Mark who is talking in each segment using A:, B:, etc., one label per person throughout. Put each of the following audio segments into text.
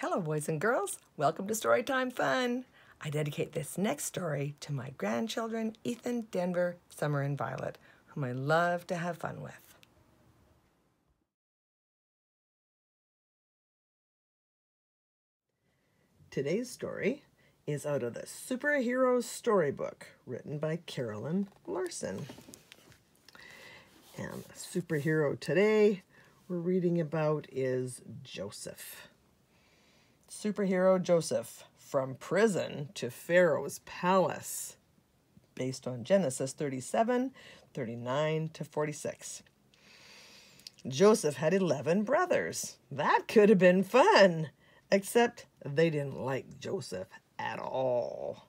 A: Hello, boys and girls. Welcome to Storytime Fun. I dedicate this next story to my grandchildren, Ethan, Denver, Summer, and Violet, whom I love to have fun with. Today's story is out of the Superhero Storybook, written by Carolyn Larsen. And the superhero today we're reading about is Joseph. Superhero Joseph from prison to Pharaoh's palace, based on Genesis 37 39 to 46. Joseph had 11 brothers. That could have been fun, except they didn't like Joseph at all.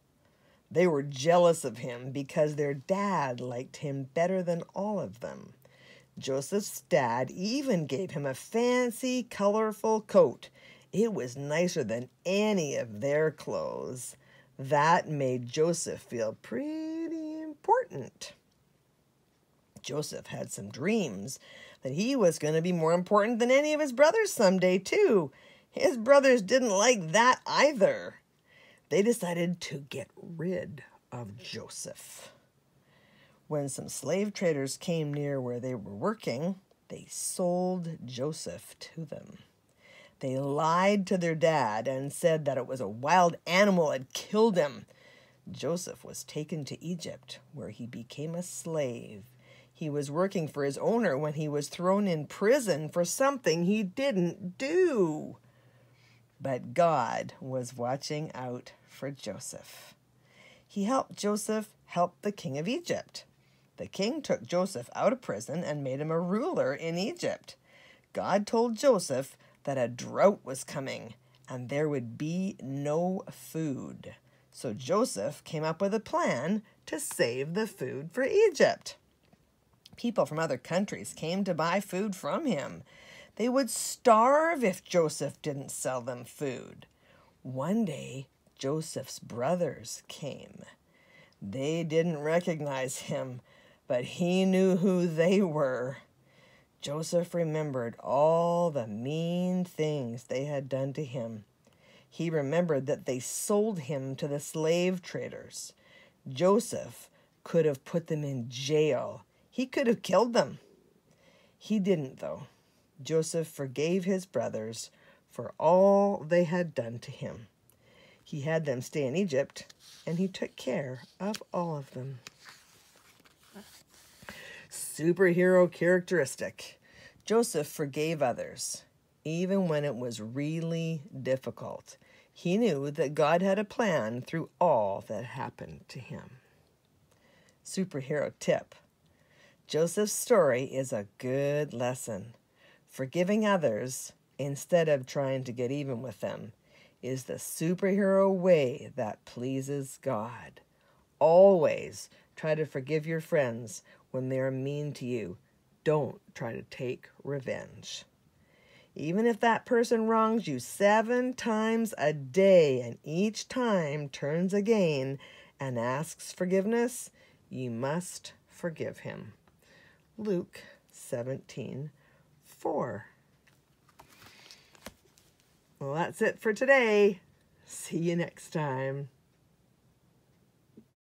A: They were jealous of him because their dad liked him better than all of them. Joseph's dad even gave him a fancy, colorful coat. It was nicer than any of their clothes. That made Joseph feel pretty important. Joseph had some dreams that he was going to be more important than any of his brothers someday, too. His brothers didn't like that either. They decided to get rid of Joseph. When some slave traders came near where they were working, they sold Joseph to them. They lied to their dad and said that it was a wild animal had killed him. Joseph was taken to Egypt, where he became a slave. He was working for his owner when he was thrown in prison for something he didn't do. But God was watching out for Joseph. He helped Joseph help the king of Egypt. The king took Joseph out of prison and made him a ruler in Egypt. God told Joseph that a drought was coming and there would be no food. So Joseph came up with a plan to save the food for Egypt. People from other countries came to buy food from him. They would starve if Joseph didn't sell them food. One day, Joseph's brothers came. They didn't recognize him but he knew who they were. Joseph remembered all the mean things they had done to him. He remembered that they sold him to the slave traders. Joseph could have put them in jail. He could have killed them. He didn't, though. Joseph forgave his brothers for all they had done to him. He had them stay in Egypt, and he took care of all of them superhero characteristic. Joseph forgave others, even when it was really difficult. He knew that God had a plan through all that happened to him. Superhero tip Joseph's story is a good lesson. Forgiving others instead of trying to get even with them is the superhero way that pleases God. Always try to forgive your friends when they are mean to you. Don't try to take revenge. Even if that person wrongs you seven times a day and each time turns again and asks forgiveness, you must forgive him. Luke 17 4. Well, that's it for today. See you next time.